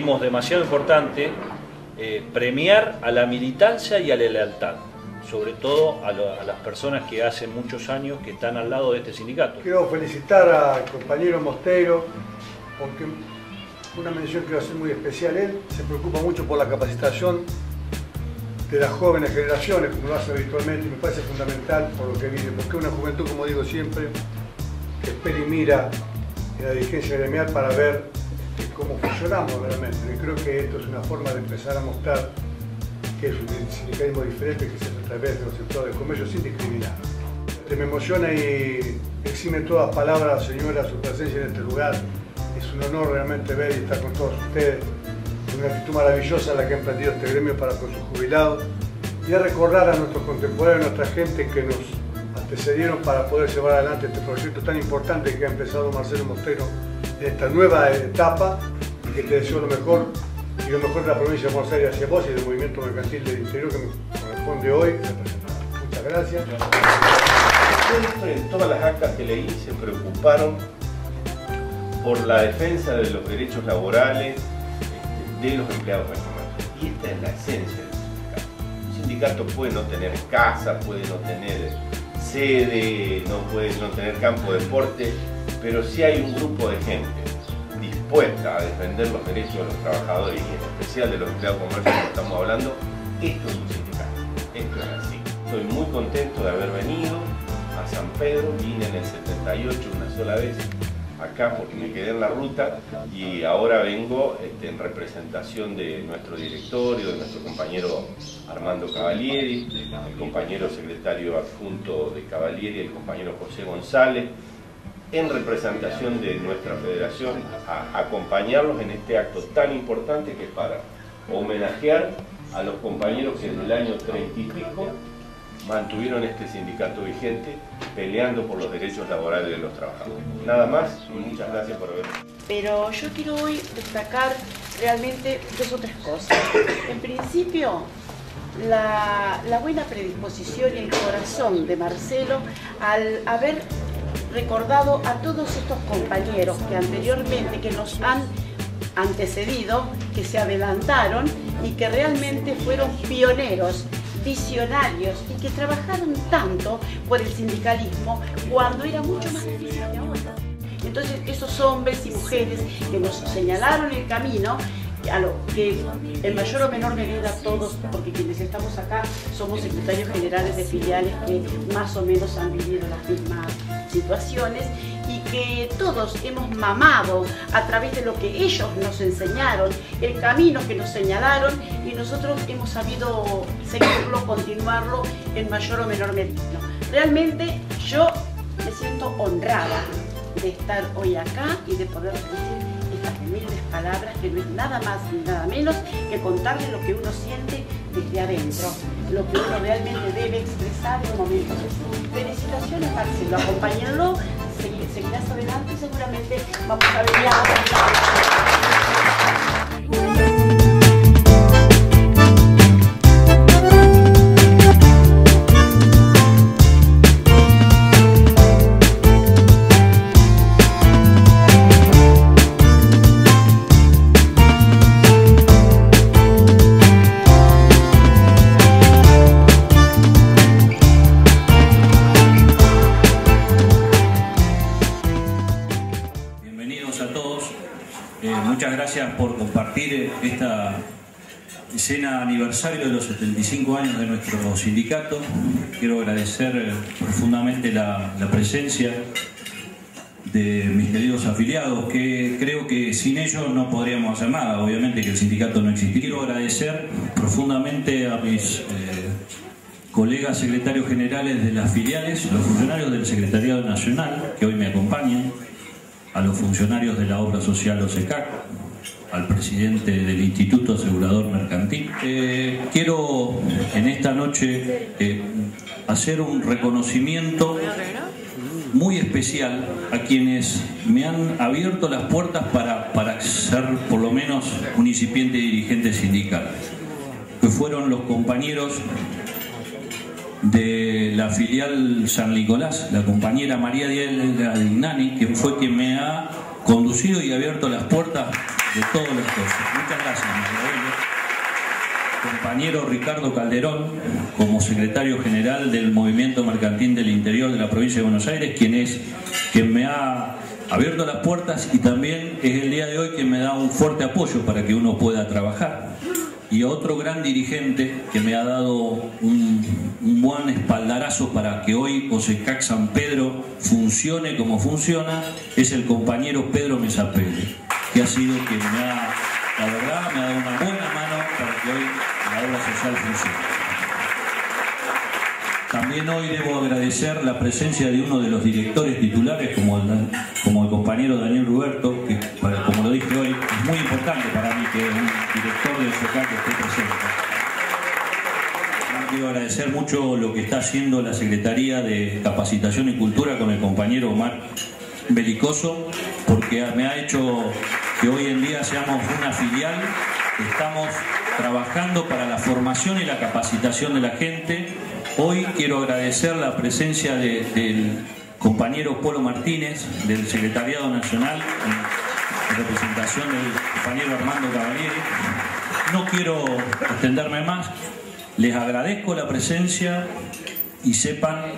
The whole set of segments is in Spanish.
consideramos demasiado importante eh, premiar a la militancia y a la lealtad, sobre todo a, las personas que hace muchos años que están al lado de este sindicato. Quiero felicitar al compañero Mostero porque una mención quiero hacer muy especial. Él se preocupa mucho por la capacitación de las jóvenes generaciones, como lo hace habitualmente, y me parece fundamental por lo que vive, porque una juventud, como digo siempre, que espera y mira en la dirigencia gremial para ver cómo funcionamos realmente. Creo que esto es una forma de empezar a mostrar que es un sindicalismo diferente que se hace a través de los sectores comercio sin discriminar. Me emociona y exime todas palabras, señora, su presencia en este lugar. Es un honor realmente ver y estar con todos ustedes una actitud maravillosa la que ha emprendido este gremio para con sus jubilados y a recordar a nuestros contemporáneos, a nuestra gente que nos antecedieron para poder llevar adelante este proyecto tan importante que ha empezado Marcelo Mostero en esta nueva etapa y que te deseo lo mejor y lo mejor de la provincia de Buenos Aires hacia vos y del movimiento mercantil del interior que me corresponde hoy Muchas gracias. Siempre todas las actas que leí se preocuparon por la defensa de los derechos laborales, de los empleados comercio. Y esta es la esencia del sindicato. Un sindicato puede no tener casa, puede no tener sede, no puede no tener campo de deporte, pero si hay un grupo de gente dispuesta a defender los derechos de los trabajadores y en especial de los empleados comercio que estamos hablando, esto es un sindicato, esto es así. Estoy muy contento de haber venido a San Pedro, vine en el 78 una sola vez, acá porque me quedé en la ruta y ahora vengo este, en representación de nuestro directorio, de nuestro compañero Armando Cavalieri, el compañero secretario adjunto de Cavalieri, el compañero José González, en representación de nuestra federación, a acompañarlos en este acto tan importante que es para homenajear a los compañeros que en el año 30 y pico mantuvieron este sindicato vigente peleando por los derechos laborales de los trabajadores. Nada más y muchas gracias por haber. Pero yo quiero hoy destacar realmente dos o tres cosas. En principio, la, la buena predisposición y el corazón de Marcelo al haber recordado a todos estos compañeros que anteriormente que nos han antecedido, que se adelantaron y que realmente fueron pioneros visionarios y que trabajaron tanto por el sindicalismo cuando era mucho más difícil que ahora. Entonces esos hombres y mujeres que nos señalaron el camino, a lo que en mayor o menor medida todos, porque quienes estamos acá somos secretarios generales de filiales que más o menos han vivido las mismas situaciones y que todos hemos mamado a través de lo que ellos nos enseñaron, el camino que nos señalaron y nosotros hemos sabido seguirlo, continuarlo en mayor o menor medida. Realmente yo me siento honrada de estar hoy acá y de poder decir humildes palabras que no es nada más ni nada menos que contarle lo que uno siente desde adentro, lo que uno realmente debe expresar en un momento Felicitaciones, Marcelo, acompáñenlo, seguirás adelante y seguramente vamos a venir a... gracias por compartir esta escena aniversario de los 75 años de nuestro sindicato. Quiero agradecer profundamente la, presencia de mis queridos afiliados, que creo que sin ellos no podríamos hacer nada, obviamente que el sindicato no existiría. Quiero agradecer profundamente a mis eh, colegas secretarios generales de las filiales, los funcionarios del Secretariado Nacional que hoy me acompañan, a los funcionarios de la obra social OSECAC, al presidente del Instituto Asegurador Mercantil. Eh, quiero en esta noche eh, hacer un reconocimiento muy especial a quienes me han abierto las puertas para, para ser por lo menos un incipiente dirigente sindical, que fueron los compañeros de la filial San Nicolás, la compañera María Díaz Dignani, que fue quien me ha conducido y abierto las puertas de todas las cosas. Muchas gracias, Compañero Ricardo Calderón, como secretario general del Movimiento Mercantil del Interior de la provincia de Buenos Aires, quien es quien me ha abierto las puertas y también es el día de hoy quien me da un fuerte apoyo para que uno pueda trabajar y otro gran dirigente que me ha dado un, buen espaldarazo para que hoy OSECAC San Pedro funcione como funciona es el compañero Pedro Mesapele, que ha sido quien me ha, la verdad, me ha dado una buena mano para que hoy la obra social funcione. También hoy debo agradecer la presencia de uno de los directores titulares, como el, compañero Daniel Ruberto, que, dije hoy, es muy importante para mí que un director de SOCAC esté presente. Quiero agradecer mucho lo que está haciendo la Secretaría de Capacitación y Cultura con el compañero Omar Belicoso, porque me ha hecho que hoy en día seamos una filial, estamos trabajando para la formación y la capacitación de la gente Hoy quiero agradecer la presencia del compañero Polo Martínez, del Secretariado Nacional, representación del compañero Armando Cavalieri. No quiero extenderme más, les agradezco la presencia y sepan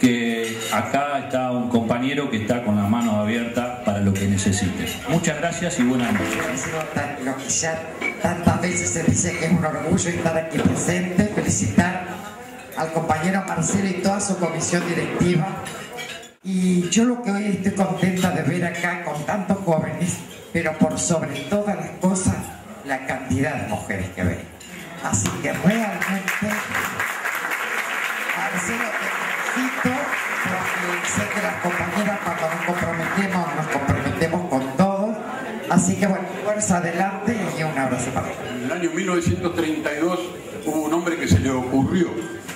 que acá está un compañero que está con las manos abiertas para lo que necesite. Muchas gracias y buenas noches. Lo que ya tantas veces se dice que es un orgullo estar aquí presente, felicitar al compañero Marcelo y toda su comisión directiva. Y yo lo que hoy estoy contenta de ver acá con tantos jóvenes, pero por sobre todas las cosas, la cantidad de mujeres que ven. Así que realmente, Marcelo, te felicito porque sé que las compañeras cuando nos comprometemos, nos comprometemos con todos. Así que bueno, fuerza adelante y un abrazo para todos. En el año 1932 hubo un hombre que se le ocurrió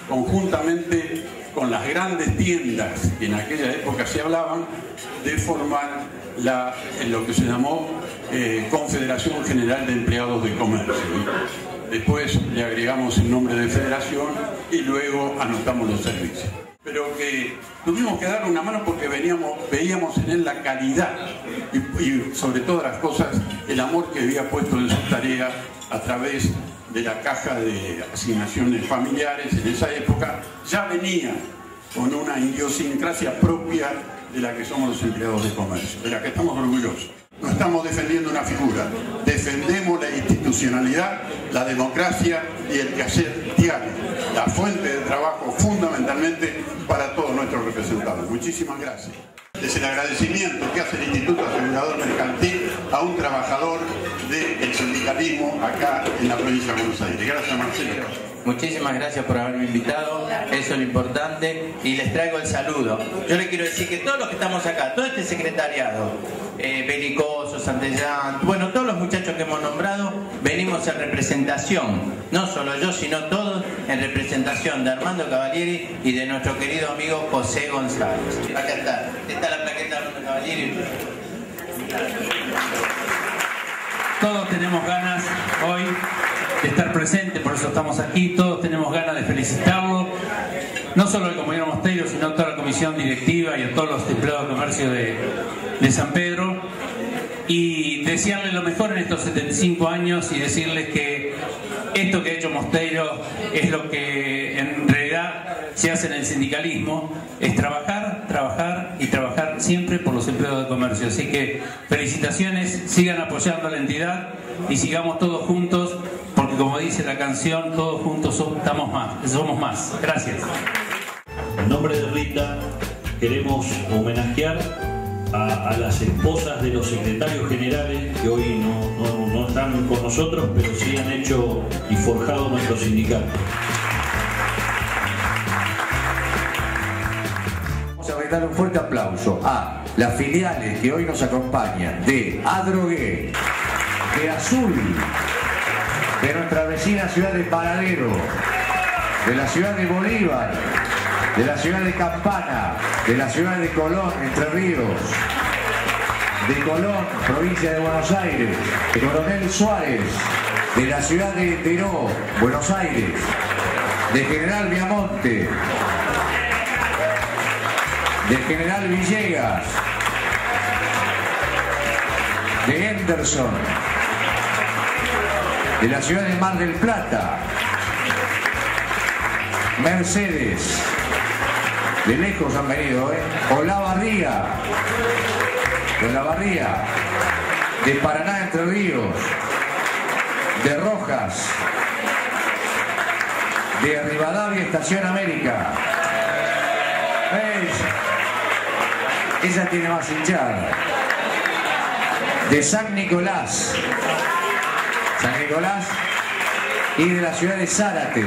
conjuntamente con las grandes tiendas que en aquella época se hablaban, de formar la, lo que se llamó eh, Confederación General de Empleados de Comercio. Después le agregamos el nombre de federación y luego anotamos los servicios. Pero que tuvimos que darle una mano porque veníamos, veíamos en él la calidad y, y sobre todas las cosas el amor que había puesto en su tarea a través de la caja de asignaciones familiares en esa época ya venía con una idiosincrasia propia de la que somos los empleados de comercio, de la que estamos orgullosos. No estamos defendiendo una figura, defendemos la institucionalidad, la democracia y el quehacer diario, la fuente de trabajo fundamentalmente para todos nuestros representantes. Muchísimas gracias. Es el agradecimiento que hace el Instituto Asegurador Mercantil a un trabajador del sindicalismo acá en la provincia de Buenos Aires. Gracias, Marcelo. Muchísimas gracias por haberme invitado, eso es lo importante, y les traigo el saludo. Yo le quiero decir que todos los que estamos acá, todo este secretariado, eh, Bueno, todos los muchachos que hemos nombrado, venimos en representación, no solo yo, sino todos en representación de Armando Cavalieri y de nuestro querido amigo José González. Acá está, está la plaqueta de Armando Cavalieri. Todos tenemos ganas hoy de estar presentes, por eso estamos aquí, todos tenemos ganas de felicitarlo, no solo al compañero Mosteiro, sino a toda la comisión directiva y a todos los empleados de comercio de San Pedro, y desearles lo mejor en estos 75 años y decirles que esto que ha hecho Mosteiro es lo que en realidad se hace en el sindicalismo, es trabajar, trabajar y trabajar siempre por los empleados de comercio. Así que felicitaciones, sigan apoyando a la entidad y sigamos todos juntos, porque como dice la canción, todos juntos somos más. Somos más. Gracias. En nombre de Rita queremos homenajear a, las esposas de los secretarios generales que hoy no, no están con nosotros, pero sí han hecho y forjado nuestro sindicato. Vamos a brindar un fuerte aplauso a las filiales que hoy nos acompañan de Adrogué, de Azul, de nuestra vecina ciudad de Paradero, de la ciudad de Bolívar, de la ciudad de Campana, de la ciudad de Colón, Entre Ríos, de Colón, provincia de Buenos Aires, de Coronel Suárez, de la ciudad de Teró, Buenos Aires, de General Viamonte, de General Villegas, de Henderson, de la ciudad de Mar del Plata, Mercedes, de lejos han venido, ¿eh? Olavarría, Olavarría, de Paraná Entre Ríos, de Rojas, de Rivadavia Estación América. ¿Veis? Ella tiene más hinchada. De San Nicolás. San Nicolás y de la ciudad de Zárate.